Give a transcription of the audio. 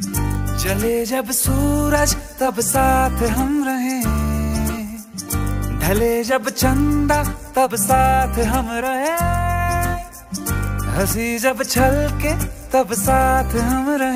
चले जब सूरज, तब साथ हम रहे। ढले जब चंदा, तब साथ हम रहे। हँसी जब छल के तब साथ हम रहे।